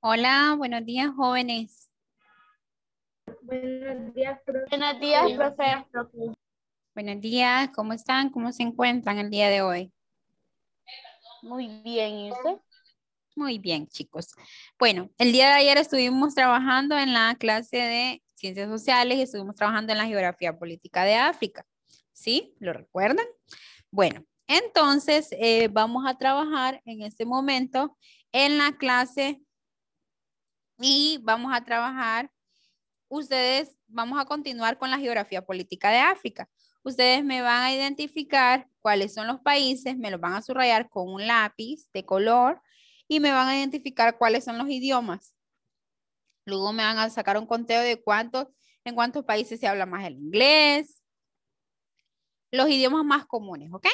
Hola, buenos días, jóvenes. Buenos días, profe. Buenos días, profe. Buenos días, ¿cómo están? ¿Cómo se encuentran el día de hoy? Muy bien, ¿y usted? Muy bien, chicos. Bueno, el día de ayer estuvimos trabajando en la clase de Ciencias Sociales y estuvimos trabajando en la Geografía Política de África. ¿Sí? ¿Lo recuerdan? Bueno, entonces eh, vamos a trabajar en este momento en la clase y vamos a trabajar, ustedes, vamos a continuar con la Geografía Política de África. Ustedes me van a identificar cuáles son los países, me los van a subrayar con un lápiz de color y me van a identificar cuáles son los idiomas. Luego me van a sacar un conteo de cuántos, en cuántos países se habla más el inglés, los idiomas más comunes, ¿ok?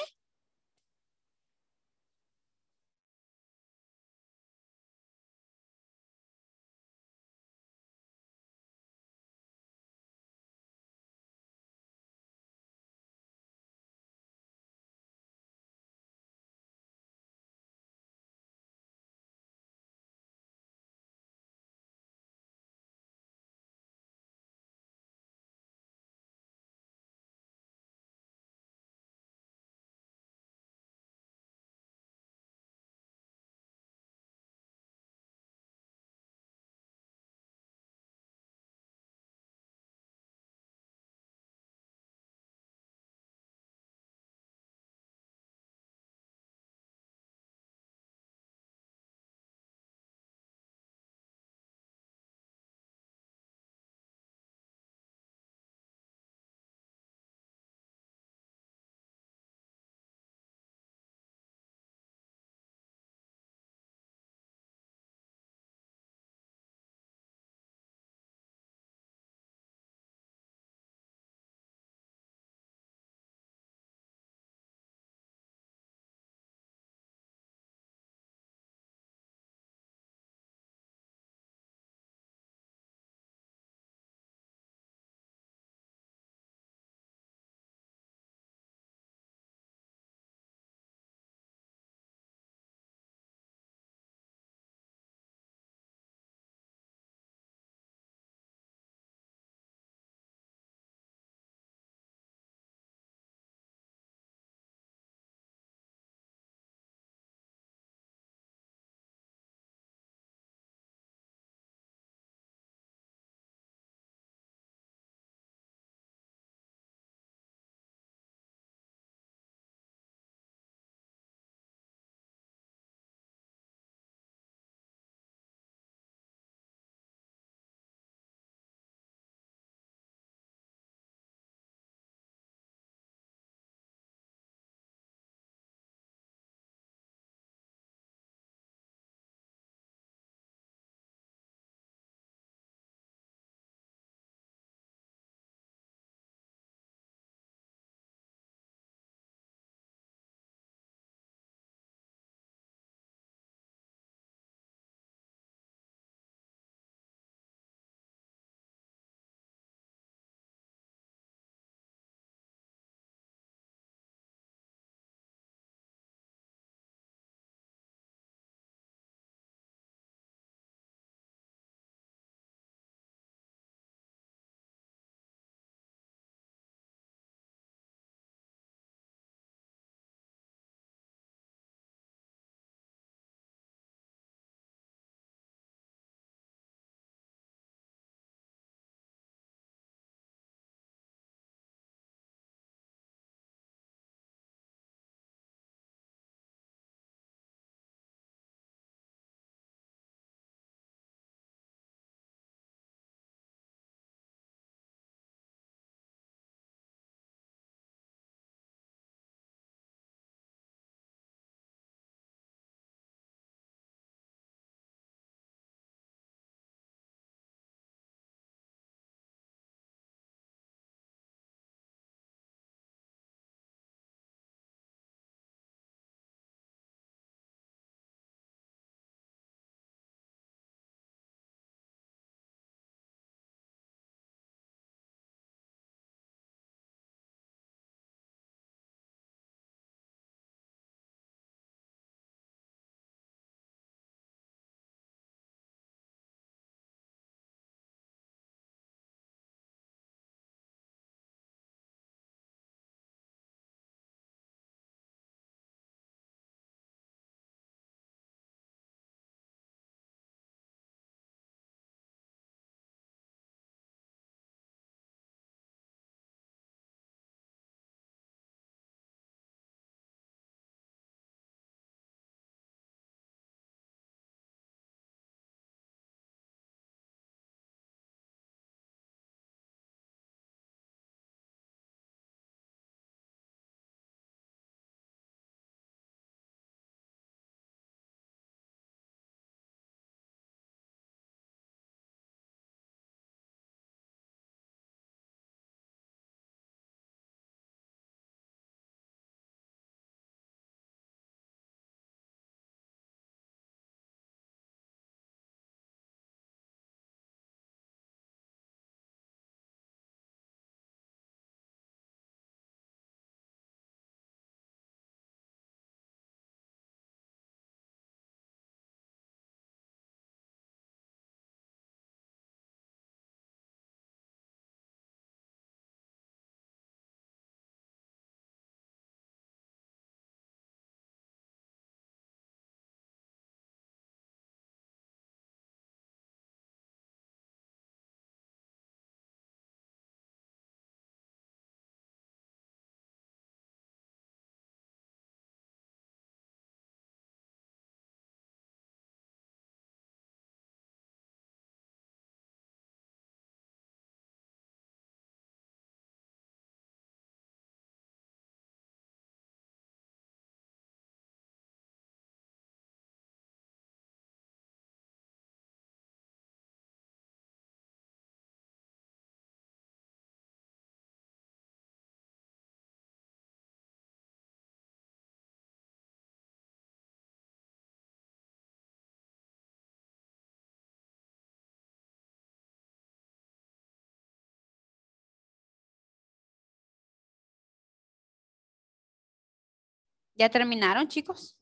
¿Ya terminaron, chicos?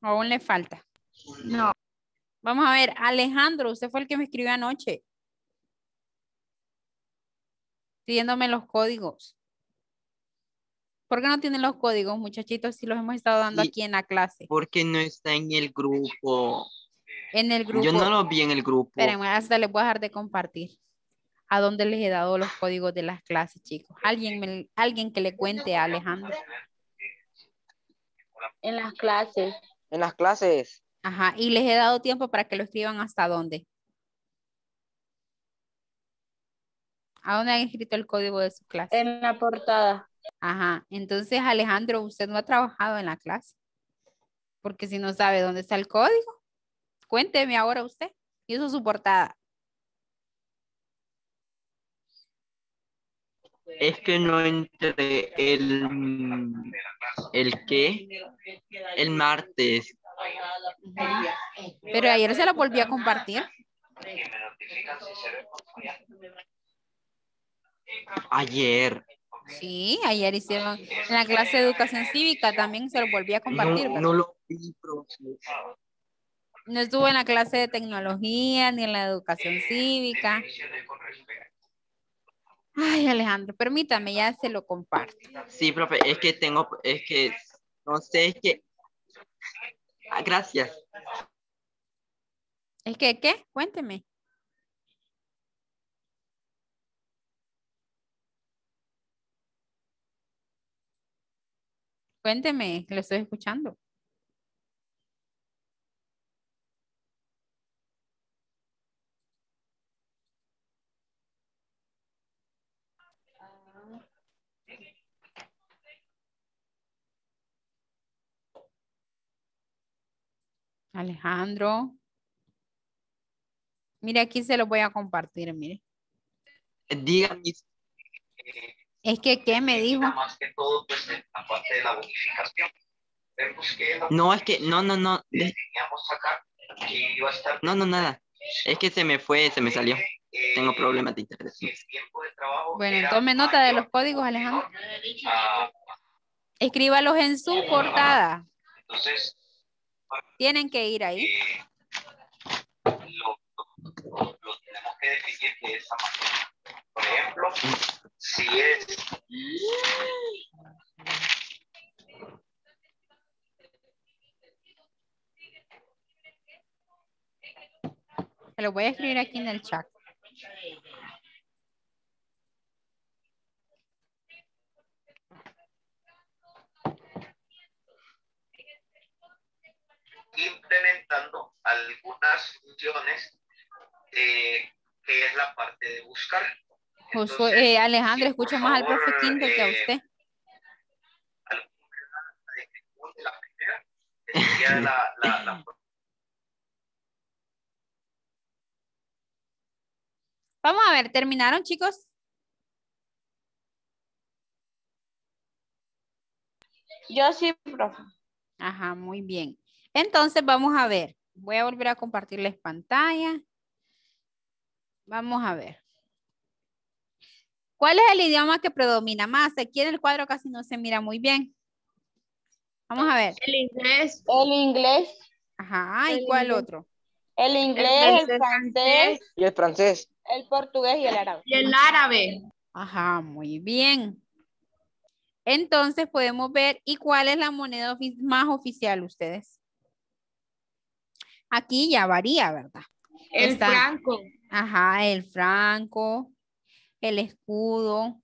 ¿Aún le falta? No. Vamos a ver, Alejandro, usted fue el que me escribió anoche. Pidiéndome los códigos. ¿Por qué no tienen los códigos, muchachitos, si los hemos estado dando Y- aquí en la clase? Porque no está en el grupo. En el grupo. Yo no lo vi en el grupo. Espérenme, hasta les voy a dejar de compartir. ¿A dónde les he dado los códigos de las clases, chicos? Alguien, me- alguien que le cuente a Alejandro. En las clases. En las clases. Ajá, y les he dado tiempo para que lo escriban hasta dónde. ¿A dónde han escrito el código de su clase? En la portada. Ajá, entonces Alejandro, usted no ha trabajado en la clase. Porque si no sabe dónde está el código, cuénteme ahora usted. Hizo su portada. Es que no entré el, mm, el qué, el martes. Pero ayer se la volví a compartir. Ayer. Sí, ayer hicieron en la clase de educación cívica también se lo volví a compartir. No, lo vi, profe. No estuvo en la clase de tecnología ni en la educación cívica. Ay, Alejandro, permítame, ya se lo comparto. Sí, profe, es que tengo, es que, no sé, es que. Ah, gracias. ¿Es que qué? Cuénteme. Cuénteme, lo estoy escuchando. Alejandro. Mire, aquí se lo voy a compartir, mire. Dígame, Es que, ¿qué me dijo? más que todo pues en la parte de la bonificación. Vemos que la no, es que, no, no, no, que de- teníamos acá que iba a estar no, no, nada. Es que se me fue, se me salió. eh, Tengo problemas de internet. Bueno, tome nota de los códigos, Alejandro. a- Escríbalos en su portada. entonces Tienen que ir ahí. lo, lo- lo tenemos que definir de esa manera. Por ejemplo, si es Se lo voy a escribir aquí en el chat. Implementando algunas funciones eh, que es la parte de buscar. Josué, Entonces, eh, Alejandro, por más al profe Quinto que a eh, usted. primera, sería la, la Vamos a ver, ¿terminaron, chicos? Yo sí, profe. Ajá, muy bien. Entonces vamos a ver. Voy a volver a compartirles pantalla. Vamos a ver. ¿Cuál es el idioma que predomina más? Aquí en el cuadro casi no se mira muy bien. Vamos a ver. El inglés. El inglés. Ajá, ¿y El cuál inglés. otro? El inglés, el francés, Y el francés. el portugués y el árabe. Y el árabe. Ajá, muy bien. Entonces podemos ver, ¿y cuál es la moneda ofi- más oficial ustedes? Aquí ya varía, ¿verdad? El Está- franco. Ajá, el franco, el escudo.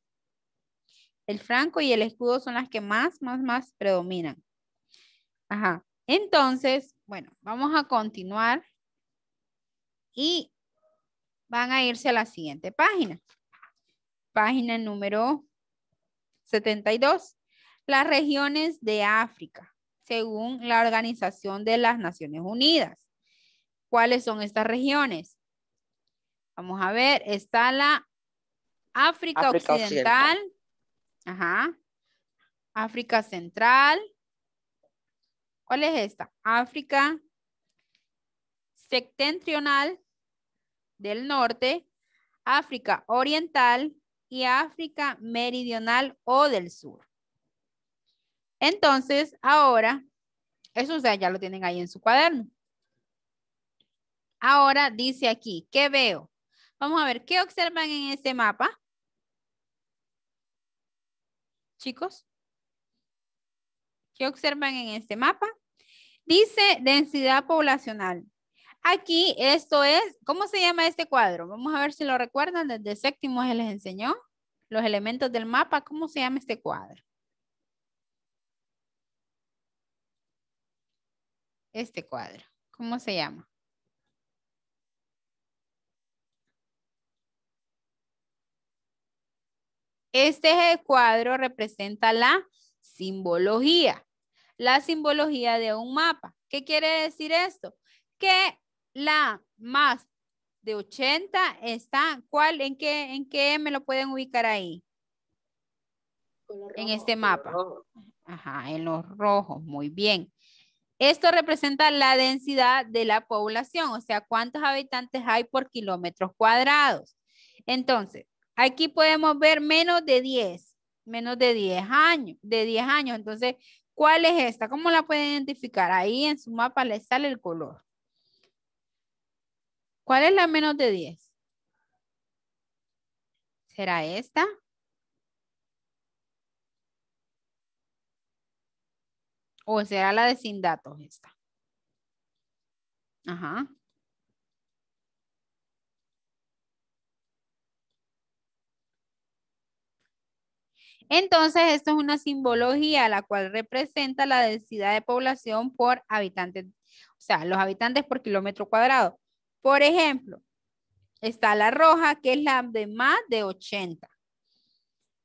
El franco y el escudo son las que más, más, más predominan. Ajá. Entonces, bueno, vamos a continuar y van a irse a la siguiente página. Página número 72. Las regiones de África, según la Organización de las Naciones Unidas. ¿Cuáles son estas regiones? Vamos a ver, está la África, África Occidental. Ajá. África Central. ¿Cuál es esta? África Septentrional del Norte, África Oriental y África Meridional o del Sur. Entonces, ahora, eso ya lo tienen ahí en su cuaderno. Ahora dice aquí, ¿qué veo? Vamos a ver, ¿qué observan en este mapa? Chicos. ¿Qué observan en este mapa? Dice densidad poblacional. Aquí esto es, ¿cómo se llama este cuadro? Vamos a ver si lo recuerdan, desde séptimo se les enseñó los elementos del mapa. ¿Cómo se llama este cuadro? Este cuadro, ¿cómo se llama? Este cuadro representa la simbología, la simbología de un mapa. ¿Qué quiere decir esto? Que la más de 80 está, ¿cuál? ¿En qué, en qué me lo pueden ubicar ahí? en este mapa. Ajá, en los rojos, muy bien. Esto representa la densidad de la población, o sea, cuántos habitantes hay por kilómetros cuadrados. Entonces, aquí podemos ver menos de 10, menos de 10 años, de 10 años. Entonces, ¿cuál es esta? ¿Cómo la pueden identificar? Ahí en su mapa le sale el color. ¿Cuál es la menos de 10? ¿Será esta? ¿O será la de sin datos esta? Ajá. Entonces, esto es una simbología la cual representa la densidad de población por habitantes, o sea, los habitantes por kilómetro cuadrado. Por ejemplo, está la roja, que es la de más de 80.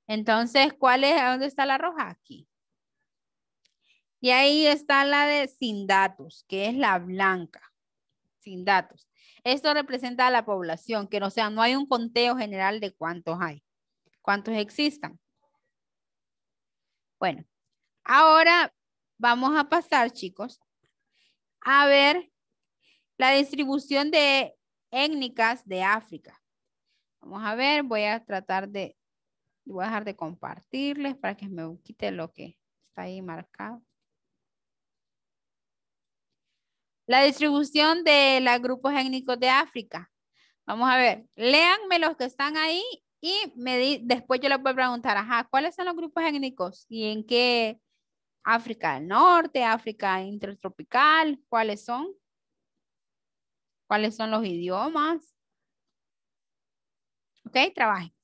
Entonces, ¿cuál es? ¿Dónde está la roja? Aquí. Y ahí está la de sin datos, que es la blanca. Sin datos. Esto representa a la población, que no sea, no hay un conteo general de cuántos hay, cuántos existan. Bueno, ahora vamos a pasar, chicos, a ver la distribución de étnicas de África. Vamos a ver, voy a tratar de, voy a dejar de compartirles para que me quite lo que está ahí marcado. La distribución de los grupos étnicos de África. Vamos a ver, léanme los que están ahí y me después yo les voy a preguntar, ajá, ¿cuáles son los grupos étnicos? ¿Y en qué? África del Norte, África intertropical, ¿cuáles son? ¿Cuáles son los idiomas? Ok, trabajen.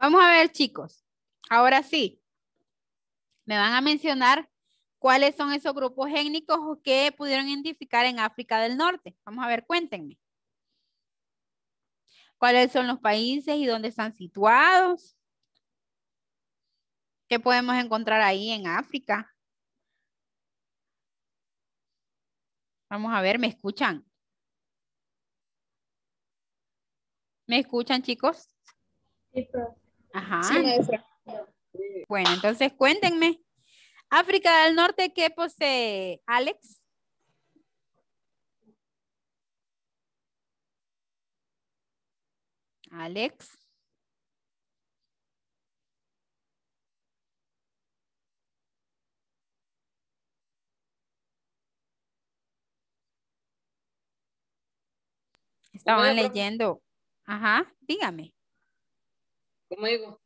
Vamos a ver, chicos. Ahora sí. Me van a mencionar cuáles son esos grupos étnicos que pudieron identificar en África del Norte. Vamos a ver, cuéntenme. ¿Cuáles son los países y dónde están situados? ¿Qué podemos encontrar ahí en África? Vamos a ver, ¿me escuchan? ¿Me escuchan, chicos? Ajá. Bueno, entonces cuéntenme. África del Norte, ¿qué posee Alex? Alex. Estaban leyendo. Ajá, dígame. ¿Cómo digo?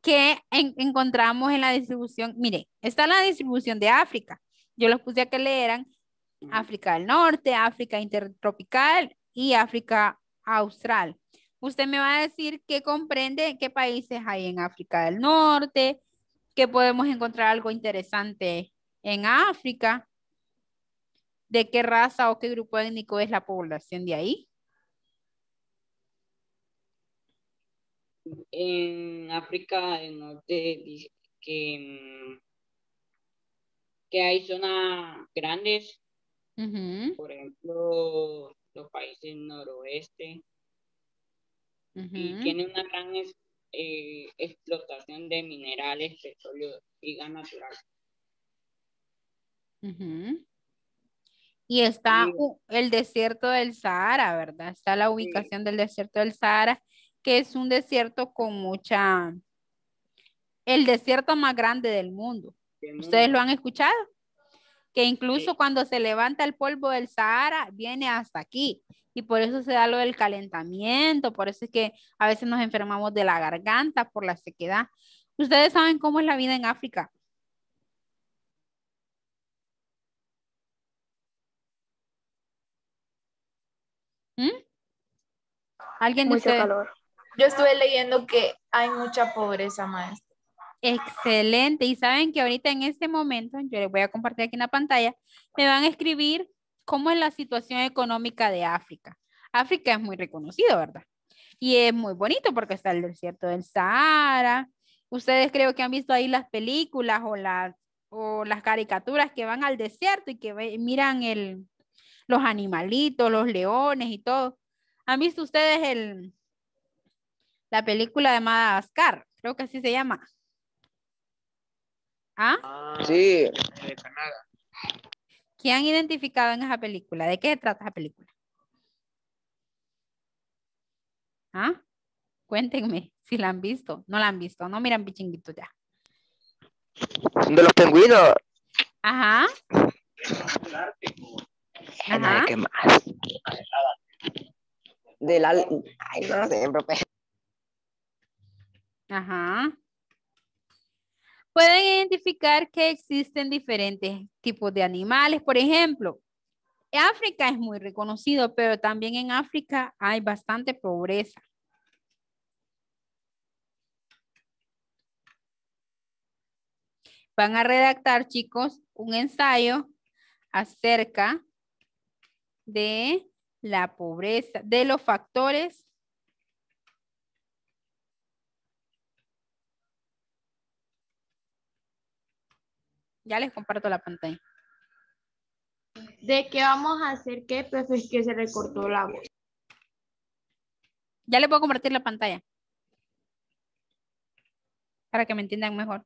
¿Qué encontramos en la distribución? Mire, está la distribución de África. Yo los puse a que leeran África del Norte, África intertropical y África austral. Usted me va a decir qué comprende, qué países hay en África del Norte, que podemos encontrar algo interesante en África, de qué raza o qué grupo étnico es la población de ahí. En África del Norte dice que, mm, que hay zonas grandes, por ejemplo, los países noroeste, y tiene una gran eh, explotación de minerales, petróleo y gas natural. Y está el desierto del Sahara, ¿verdad? Está la ubicación del desierto del Sahara que es un desierto con mucha, el desierto más grande del mundo. ¿Ustedes lo han escuchado? Que incluso cuando se levanta el polvo del Sahara, viene hasta aquí. Y por eso se da lo del calentamiento, por eso es que a veces nos enfermamos de la garganta por la sequedad. ¿Ustedes saben cómo es la vida en África? ¿Mm? ¿Alguien de Mucho calor. Yo estuve leyendo que hay mucha pobreza, maestra. Excelente. Y saben que ahorita en este momento, yo les voy a compartir aquí en la pantalla, me van a escribir cómo es la situación económica de África. África es muy reconocido, ¿verdad? Y es muy bonito porque está el desierto del Sahara. Ustedes creo que han visto ahí las películas o las, o las caricaturas que van al desierto y que miran el, los animalitos, los leones y todo. ¿Han visto ustedes el, la película de Madagascar, creo que así se llama. ¿Ah? ah sí. ¿Qué han identificado en esa película? ¿De qué trata esa película? ¿Ah? Cuéntenme si la han visto. No la han visto. No miran pichinguito ya. De los pingüinos. Ajá. Ajá. ¿Qué más? Del Ay, no sé, profe. Ajá. Pueden identificar que existen diferentes tipos de animales. Por ejemplo, África es muy reconocido, pero también en África hay bastante pobreza. Van a redactar, chicos, un ensayo acerca de la pobreza, de los factores Ya les comparto la pantalla. ¿De qué vamos a hacer qué? Pues es que se recortó la voz. Ya les puedo compartir la pantalla. Para que me entiendan mejor.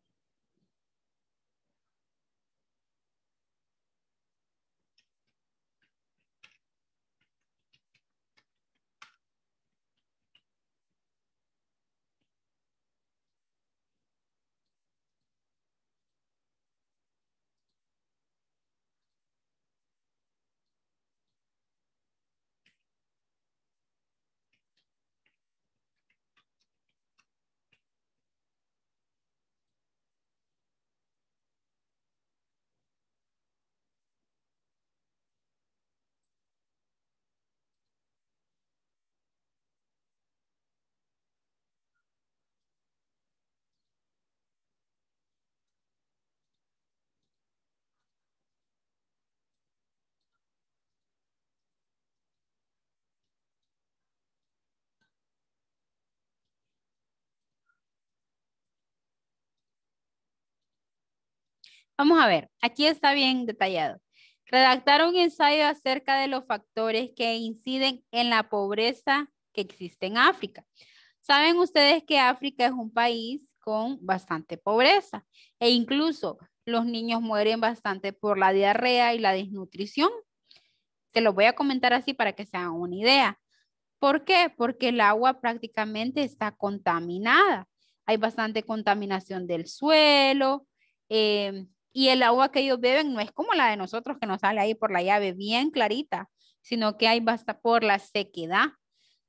Vamos a ver, aquí está bien detallado. Redactar un ensayo acerca de los factores que inciden en la pobreza que existe en África. Saben ustedes que África es un país con bastante pobreza e incluso los niños mueren bastante por la diarrea y la desnutrición. Se los voy a comentar así para que se hagan una idea. ¿Por qué? Porque el agua prácticamente está contaminada. Hay bastante contaminación del suelo eh, y el agua que ellos beben no es como la de nosotros que nos sale ahí por la llave bien clarita, sino que hay bastante por la sequedad.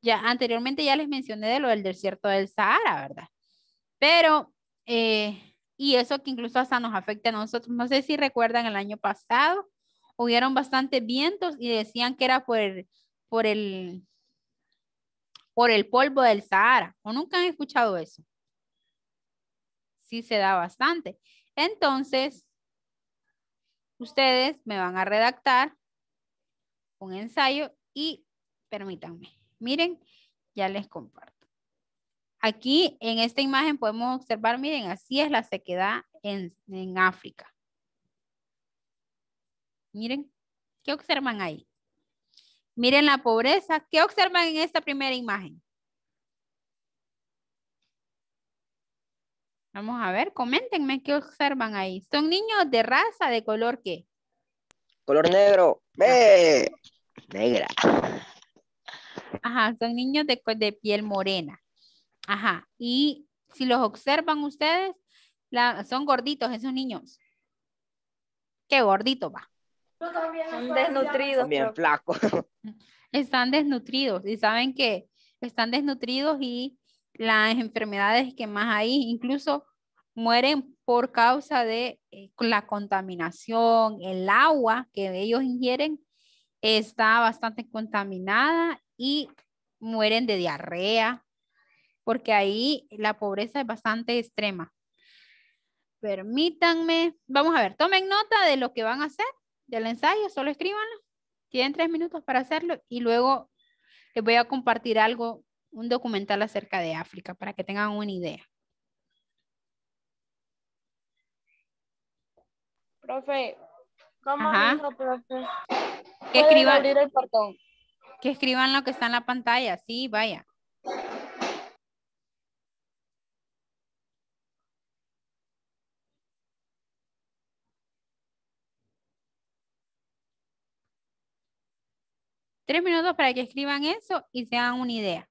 Ya anteriormente ya les mencioné de lo del desierto del Sahara, ¿verdad? Pero, eh, y eso que incluso hasta nos afecta a nosotros. No sé si recuerdan el año pasado, hubieron bastantes vientos y decían que era por por el por el polvo del Sahara. ¿O nunca han escuchado eso? Sí se da bastante. Entonces, ustedes me van a redactar un ensayo y permítanme. Miren, ya les comparto. Aquí en esta imagen podemos observar, miren, así es la sequedad en, en África. Miren, ¿qué observan ahí? Miren la pobreza. ¿Qué observan en esta primera imagen? Vamos a ver, coméntenme qué observan ahí. ¿Son niños de raza de color qué? Color negro. ¡Ve! Negra. Ajá, son niños de, de piel morena. Ajá, y si los observan ustedes, la, son gorditos esos niños. Qué gordito va. Son desnutridos. Bien flaco. Están desnutridos y saben que están desnutridos y las enfermedades que más hay incluso mueren por causa de eh, la contaminación, el agua que ellos ingieren está bastante contaminada y mueren de diarrea, porque ahí la pobreza es bastante extrema. Permítanme, vamos a ver, tomen nota de lo que van a hacer del ensayo, solo escríbanlo. Tienen tres minutos para hacerlo y luego les voy a compartir algo, un documental acerca de África para que tengan una idea. Profe, ¿cómo Ajá. dijo, profe? Que escriban, abrir el portón. que escriban lo que está en la pantalla, sí, vaya. Tres minutos para que escriban eso y se hagan una idea.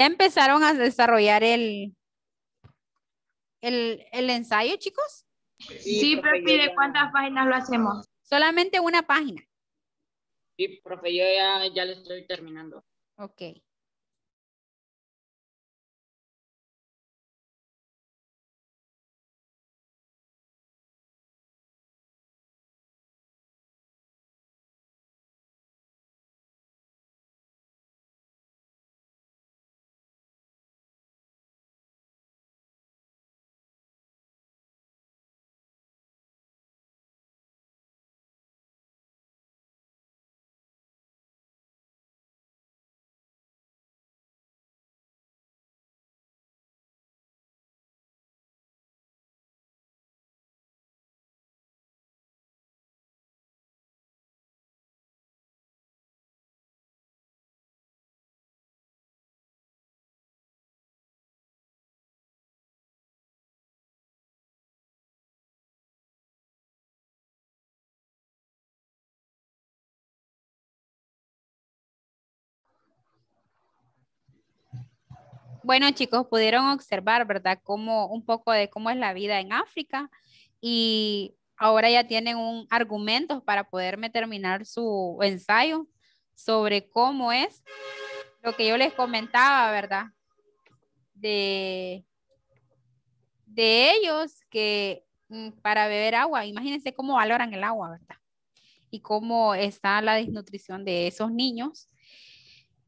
¿Ya empezaron a desarrollar el, el, el ensayo, chicos? Sí, profe, ¿y ¿de cuántas páginas lo hacemos? Solamente una página. Sí, profe, yo ya, ya lo estoy terminando. Ok. Bueno, chicos, pudieron observar, ¿verdad? Cómo, un poco de cómo es la vida en África y ahora ya tienen un argumento para poderme terminar su ensayo sobre cómo es lo que yo les comentaba, ¿verdad? De, de ellos que mm, para beber agua, imagínense cómo valoran el agua, ¿verdad? Y cómo está la desnutrición de esos niños.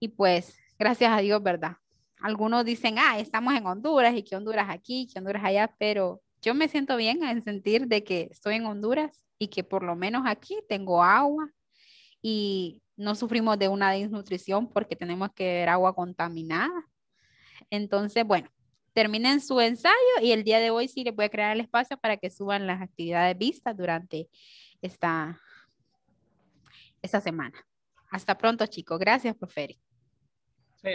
Y pues, gracias a Dios, ¿verdad? Algunos dicen, ah, estamos en Honduras y que Honduras aquí, que Honduras allá, pero yo me siento bien en sentir de que estoy en Honduras y que por lo menos aquí tengo agua y no sufrimos de una desnutrición porque tenemos que beber agua contaminada. Entonces, bueno, terminen su ensayo y el día de hoy sí les voy a crear el espacio para que suban las actividades vistas durante esta, esta semana. Hasta pronto, chicos. Gracias, profe. Sí,